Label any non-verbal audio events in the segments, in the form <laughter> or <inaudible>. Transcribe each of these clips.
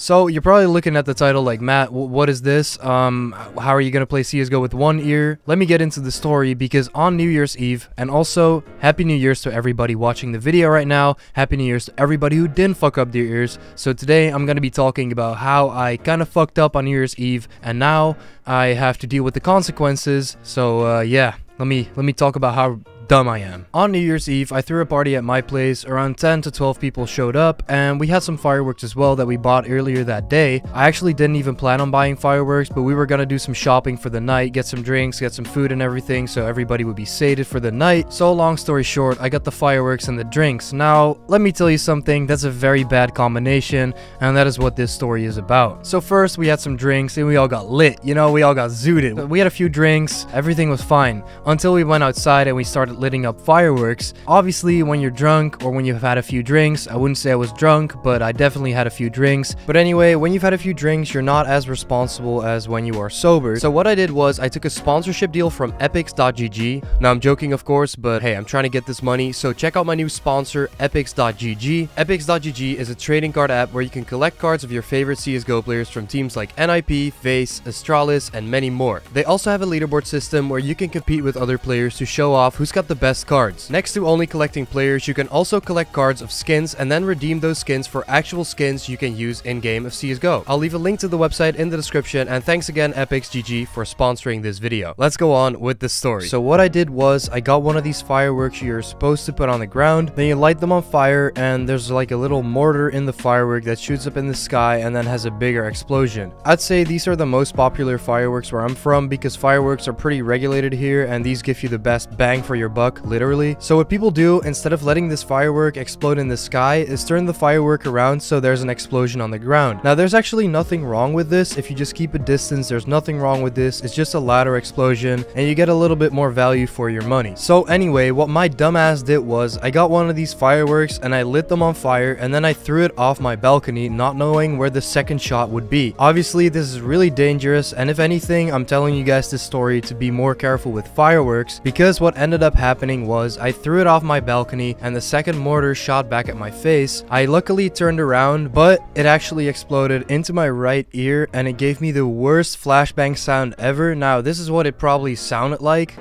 So you're probably looking at the title like, Matt, what is this? Um, how are you gonna play CSGO with one ear? Let me get into the story because on New Year's Eve, and also Happy New Year's to everybody watching the video right now. Happy New Year's to everybody who didn't fuck up their ears. So today I'm gonna be talking about how I kind of fucked up on New Year's Eve, and now I have to deal with the consequences. So uh, yeah, let me let me talk about how dumb I am. On New Year's Eve, I threw a party at my place. Around 10 to 12 people showed up, and we had some fireworks as well that we bought earlier that day. I actually didn't even plan on buying fireworks, but we were gonna do some shopping for the night, get some drinks, get some food and everything, so everybody would be sated for the night. So long story short, I got the fireworks and the drinks. Now, let me tell you something, that's a very bad combination, and that is what this story is about. So first, we had some drinks, and we all got lit, you know, we all got zooted. We had a few drinks, everything was fine, until we went outside and we started lighting up fireworks. Obviously, when you're drunk or when you've had a few drinks, I wouldn't say I was drunk, but I definitely had a few drinks. But anyway, when you've had a few drinks, you're not as responsible as when you are sober. So what I did was I took a sponsorship deal from epics.gg. Now I'm joking of course, but hey, I'm trying to get this money. So check out my new sponsor, epics.gg. Epics.gg is a trading card app where you can collect cards of your favorite CSGO players from teams like NIP, FaZe, Astralis, and many more. They also have a leaderboard system where you can compete with other players to show off who's got the best cards. Next to only collecting players, you can also collect cards of skins and then redeem those skins for actual skins you can use in-game of CSGO. I'll leave a link to the website in the description and thanks again EpicsGG for sponsoring this video. Let's go on with the story. So what I did was I got one of these fireworks you're supposed to put on the ground, then you light them on fire and there's like a little mortar in the firework that shoots up in the sky and then has a bigger explosion. I'd say these are the most popular fireworks where I'm from because fireworks are pretty regulated here and these give you the best bang for your buck, literally. So what people do, instead of letting this firework explode in the sky, is turn the firework around so there's an explosion on the ground. Now there's actually nothing wrong with this. If you just keep a distance, there's nothing wrong with this. It's just a ladder explosion and you get a little bit more value for your money. So anyway, what my dumbass did was I got one of these fireworks and I lit them on fire and then I threw it off my balcony not knowing where the second shot would be. Obviously this is really dangerous and if anything I'm telling you guys this story to be more careful with fireworks because what ended up happening was I threw it off my balcony and the second mortar shot back at my face. I luckily turned around, but it actually exploded into my right ear and it gave me the worst flashbang sound ever. Now, this is what it probably sounded like.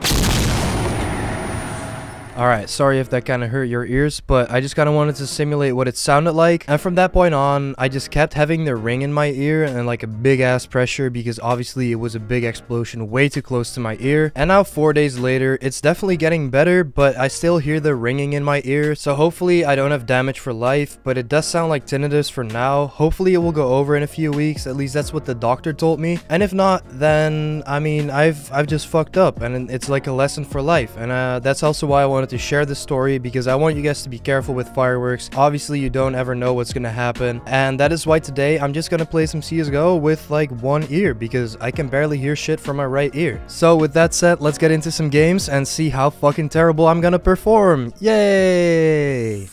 Alright, sorry if that kind of hurt your ears, but I just kind of wanted to simulate what it sounded like. And from that point on, I just kept having the ring in my ear and like a big ass pressure because obviously it was a big explosion way too close to my ear. And now four days later, it's definitely getting better, but I still hear the ringing in my ear. So hopefully I don't have damage for life, but it does sound like tinnitus for now. Hopefully it will go over in a few weeks. At least that's what the doctor told me. And if not, then I mean, I've, I've just fucked up and it's like a lesson for life. And uh, that's also why I wanted to share this story because I want you guys to be careful with fireworks. Obviously, you don't ever know what's gonna happen. And that is why today I'm just gonna play some CSGO with like one ear because I can barely hear shit from my right ear. So with that said, let's get into some games and see how fucking terrible I'm gonna perform. Yay!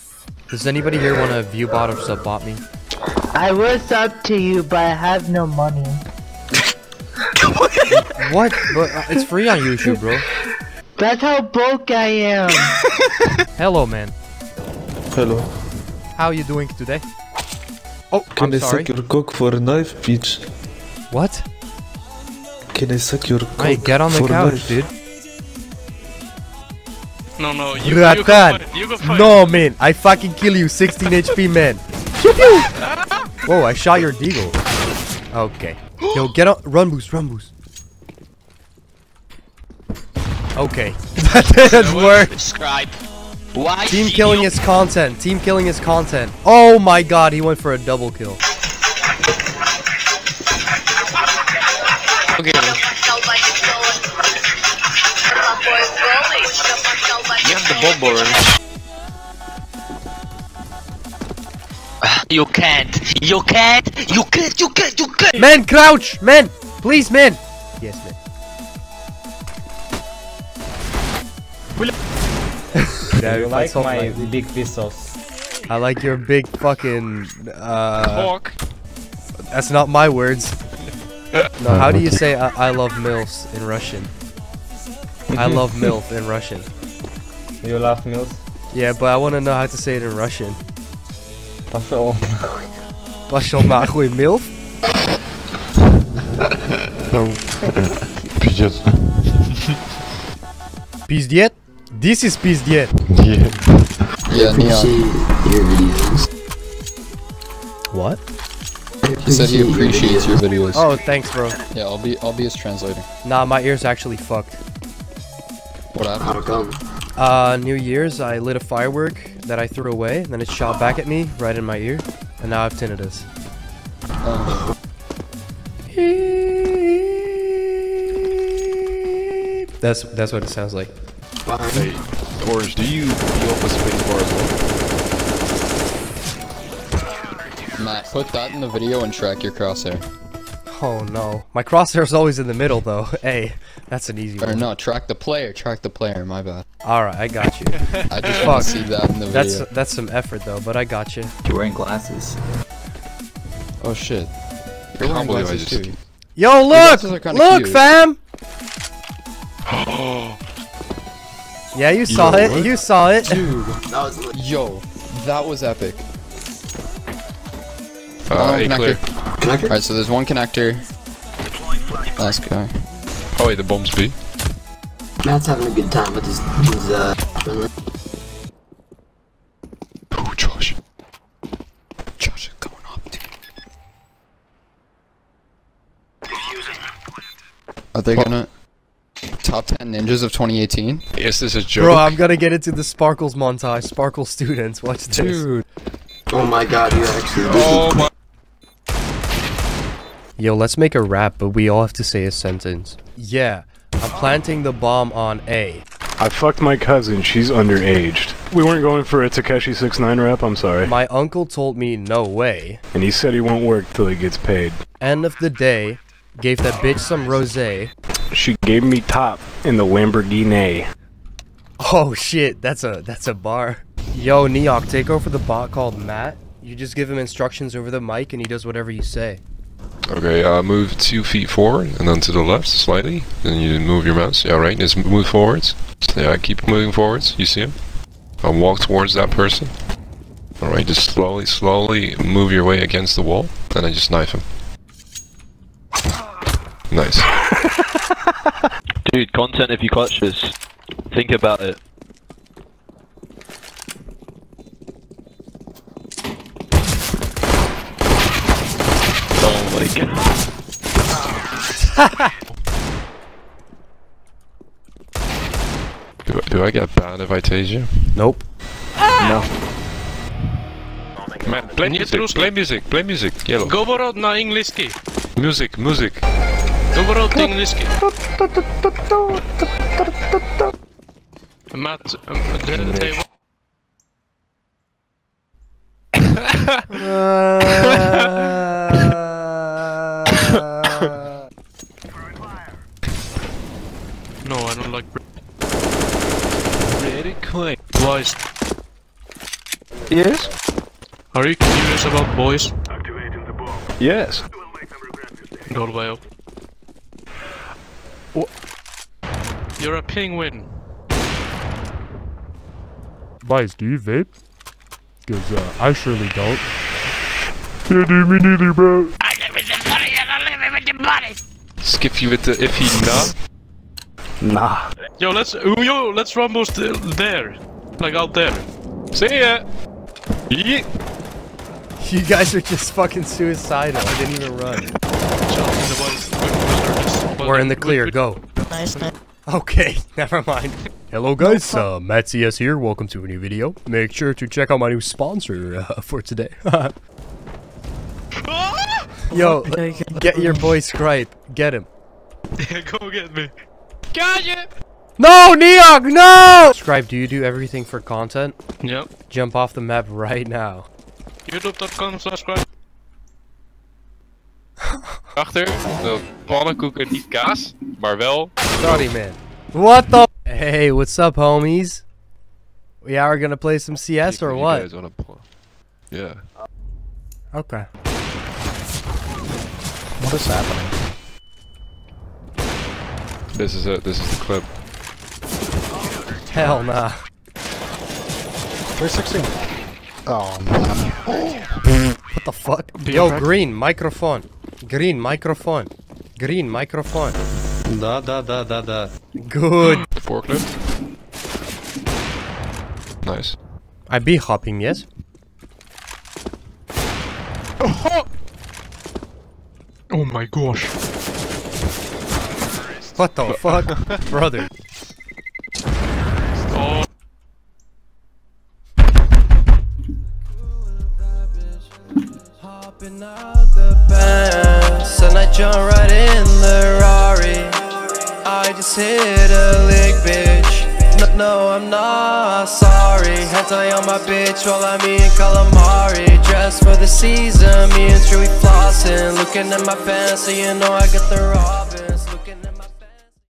Does anybody here want to view bot or sub bot me? I was up to you, but I have no money. <laughs> what? But uh, it's free on YouTube, bro. That's how broke I am. <laughs> Hello, man. Hello. How are you doing today? Oh, Can I'm I sorry. suck your cock for a knife, bitch? What? Can I suck your cock Hey, get on the for a couch, knife? dude. No, no, you, you go Ratan! for it, you go for it. No, man. I fucking kill you, 16 HP, man. Pew, pew. Whoa, I shot your deagle. Okay. Yo, get on. Run boost, run boost. Okay. <laughs> that didn't work. Subscribe. Why Team killing is content. Team killing is content. Oh my god, he went for a double kill. Okay. You have the bomb already. You can't. You can't. You can't. You can't. You can't. Man, crouch! Man! Please, man! <laughs> Yeah, you if I like saw my my- big pistols? I like your big fucking. Uh, Talk. that's not my words. <laughs> No, how do you say I, I love MILFs in Russian? I love <laughs> MILF in Russian. You love mills? Yeah, but I want to know how to say it in Russian. Пошел. Was je op maar een goede milf? Пиздец. Pizdiet? This is pizdiet. Yeah. Yeah, Neon. your videos. What? He said he appreciates your videos. Oh, thanks, bro. Yeah, I'll be I'll be his translator. Nah, my ear's actually fucked. What happened? How come? Uh, New Year's, I lit a firework that I threw away, and then it shot back at me, right in my ear, and now I have tinnitus. Um, That's that's what it sounds like. Hey, Orange, do you heal up with space bar as well? Matt, put that in the video and track your crosshair. Oh no, my crosshair's always in the middle though. <laughs> hey, that's an easy Or one. no, track the player. Track the player. My bad. All right, I got you. <laughs> I just Fuck. want to see that in the That's video. that's that's some effort though, but I got you. You're wearing glasses. Oh shit. You're wearing I glasses too. Yo, look, glasses are kinda look, cute. fam. <gasps> <gasps> <gasps> yeah, you saw know it. what? You saw it. Dude, That was lit. yo, that was epic. Uh, Oh, A clear. Connector? Alright, so there's one connector. Last guy. Oh wait, the bomb's B. Matt's having a good time with his, his uh. Oh, Josh. Josh is going up, dude. Are they gonna top 10 ninjas of 2018? Is this a joke? Bro, I'm gonna get into the Sparkles montage. Sparkle students, watch this. Dude. Oh my god, you actually. Oh my. Yo, let's make a rap, but we all have to say a sentence. Yeah, I'm planting the bomb on A. I fucked my cousin. She's underaged. We weren't going for a Tekashi 69 rap. I'm sorry. My uncle told me no way. And he said he won't work till he gets paid. End of the day, gave that bitch some rosé. She gave me top in the Lamborghini. Oh shit, that's a that's a bar. Yo, Neok, take over the bot called Matt. You just give him instructions over the mic and he does whatever you say. Okay, uh, move two feet forward and then to the left slightly. Then you move your mouse. Yeah, right. Just move forwards. So, yeah, keep moving forwards. You see him? I'll walk towards that person. All right, just slowly, slowly move your way against the wall, and I just knife him. Nice. <laughs> Dude, content if you clutch this. Think about it. Oh my god. Do, do I get banned if I tase you? Nope. Man, play music, play music, play music. Yellow. Говорят на английский. Music, music. Overall to anglicky. Matt. No, I don't like... Very quick. Boys. Yes? Are you curious about boys? Yes. Go all the way up. Norway. You're a penguin. Boys, do you vape? Because uh, I surely don't. Yeah, dude, me neither, bro. I live with the money and I live with the money. Skip you with the if he not. Nah. Yo, let's yo, let's rumble still there, like out there. See ya. Yeet. You guys are just fucking suicidal. I didn't even run. We're in the clear, go. Okay, <laughs> never mind. Hello guys, uh, Matt CS here. Welcome to a new video. Make sure to check out my new sponsor uh, <laughs> for today. <laughs> Yo, get your boy Skripe. Get him. Go get me. Got you! No, Neok, no! Skripe, do you do everything for content? Yep. Jump off the map right now. YouTube.com slash Achter, pannenkoeken niet kaas, maar wel. Sorry, man. What the? Hey, what's up, homies? We are gonna play some CS or You what? guys wanna pl- Yeah. Okay. What is happening? This is it. This is the clip. Hell nah. 316. Oh man. <gasps> What the fuck? Yo, green microphone. Green microphone. Green microphone. Da, da, da, da, da. Good. Forklift. Nice. I be hopping, yes? Oh, oh my gosh. What the fuck? <laughs> Brother. Stop jump right in the Rari. I just hit a lick, bitch. No, no, I'm not sorry. Hentai on my bitch while I'm eating calamari. Dressed for the season, me and Chewy flossing. Looking at my pants, so you know I got the raw.